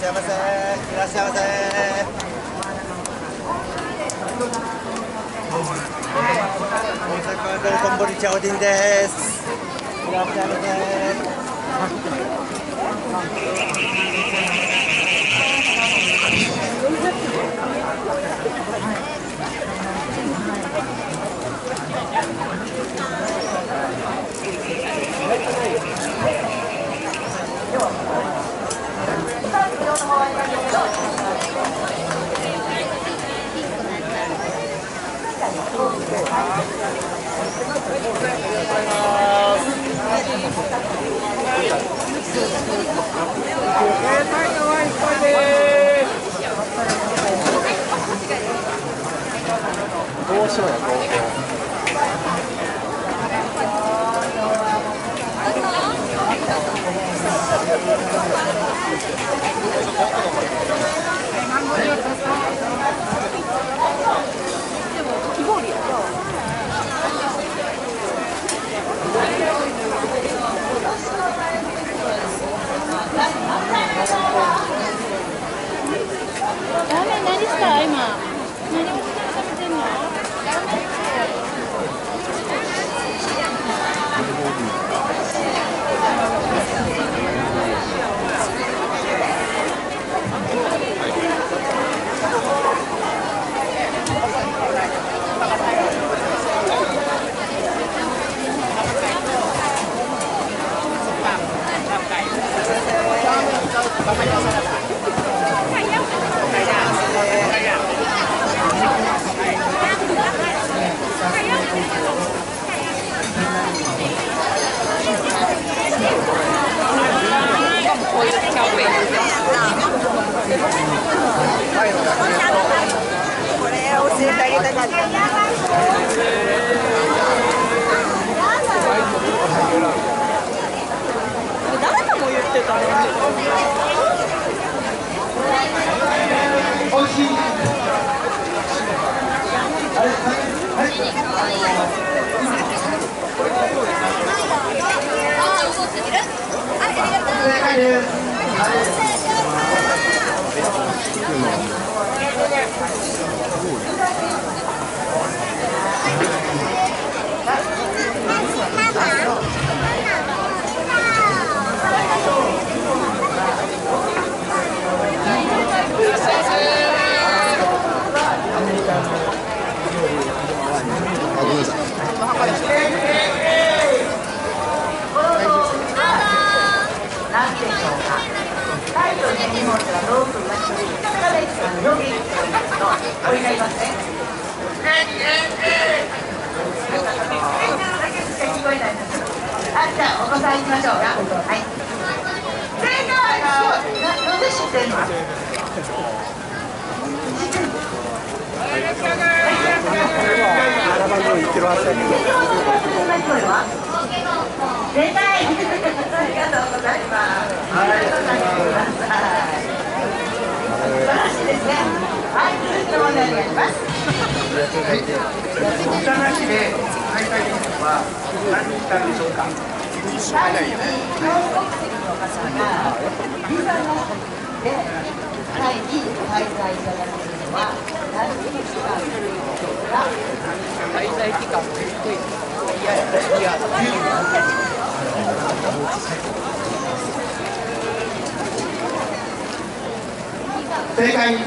しゃいませ。いらっしゃいませ。大阪からとんぼり茶おでんです。いらっしゃいませ。ありがとうございますってたねあごめんなさい何でしょうかタイトルの荷物はロープが一人が大好きなのヨギと言いますとこれがいますねだけしか聞こえないんですあじゃあお子さん行きましょうかはい。正解ななんで知ってんの知ってんの正解ありがとうございますはいおかけください素晴らしいですねはい続きの問題になります小田なしで開催できるのは何日間でしょうか日本国籍の方がビザなしでタイに滞在いただけるのは何日間でしょうか滞在期間も低いいやいやいや正解。正解で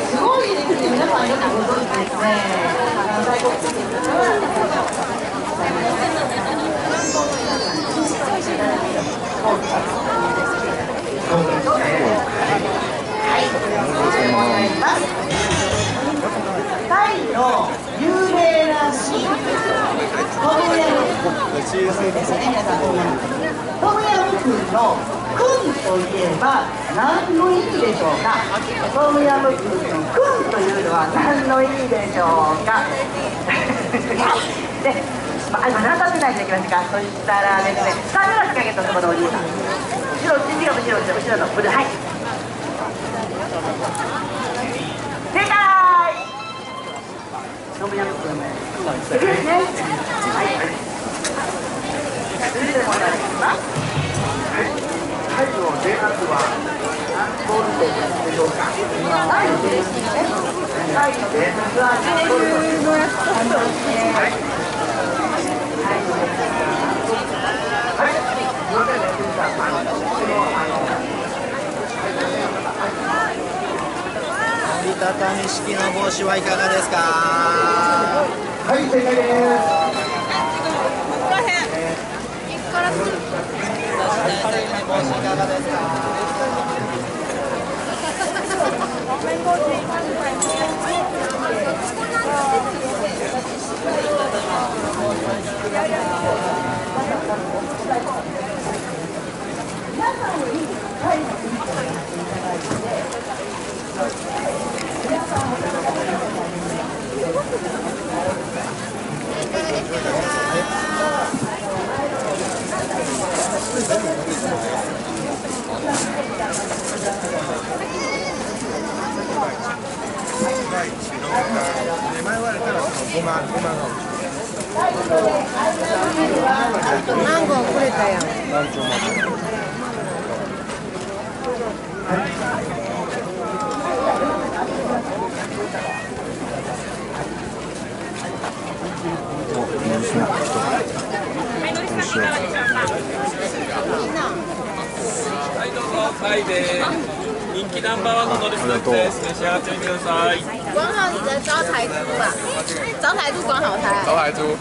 すすごいですね。皆さんよくご存知です。ね外国籍いますタイの有名なシーントムヤムですね皆さんトムヤムトムヤムクンの「クン」といえば何の意味でしょうかトムヤムクンの「クン」というのは何の意味でしょうかで、まあ、今何立ってないといけませんかそしたらですねサングラスかけたところのおじいさん後ろ後ろ後ろ後ろ後ろのブルーはいはい折りたたみ式の帽子はいかがですか？はい正解です。帽子いかゴーくれたやん。はい、どうぞ、タイで人気ナンバーワンののりスです。召し上がってみてください。管好你的招财猪吧，招财猪管好它。招牌猪。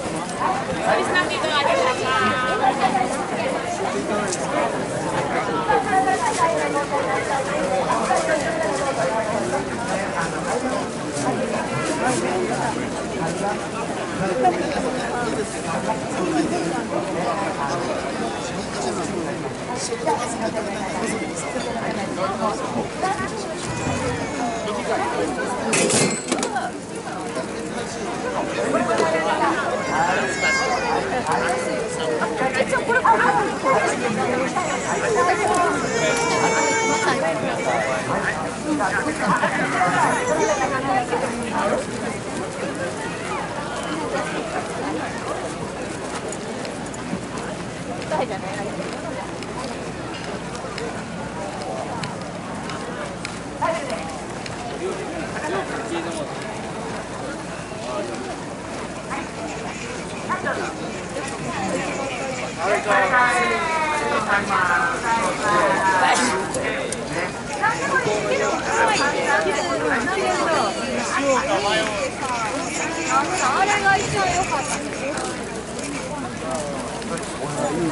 いじゃないあれが一番良かった。おお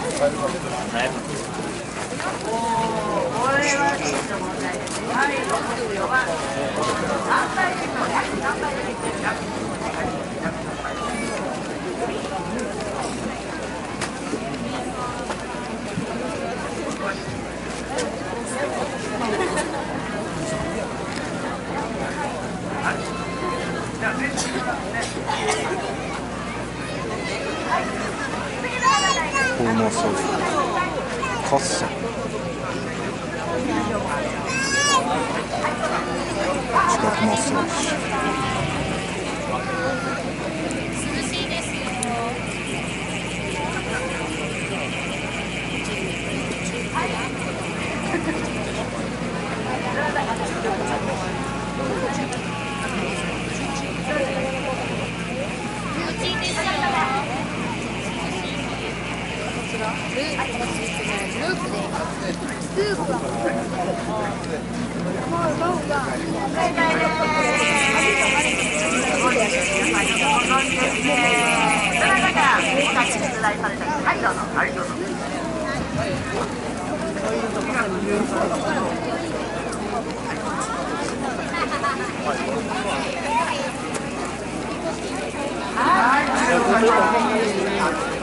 こうもそうカッサ。近くマッサージはい、